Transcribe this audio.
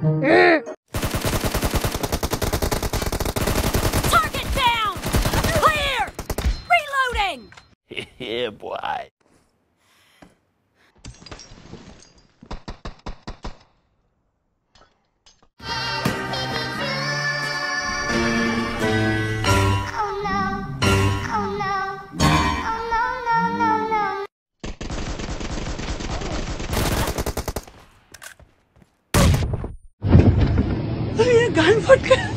Target down! Clear! Reloading! yeah, boy. अरे ये गान फट गया।